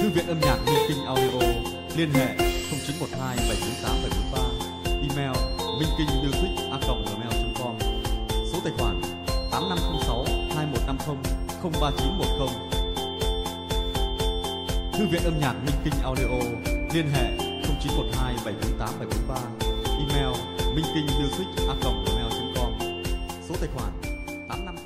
thư viện âm nhạc Minh Kinh Audio, liên hệ 0912 748 743 email minh kinh music a gmail.com số tài khoản 8506 2150 03910 Thư viện âm nhạc Minh Kinh Audio, liên hệ 0912 748 743 email minh kinh music a gmail.com số tài khoản 85